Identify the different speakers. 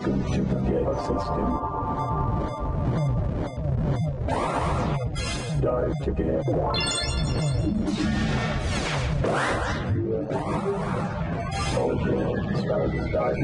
Speaker 1: Welcome to the gate system. Dive to get. Soldier, start to start.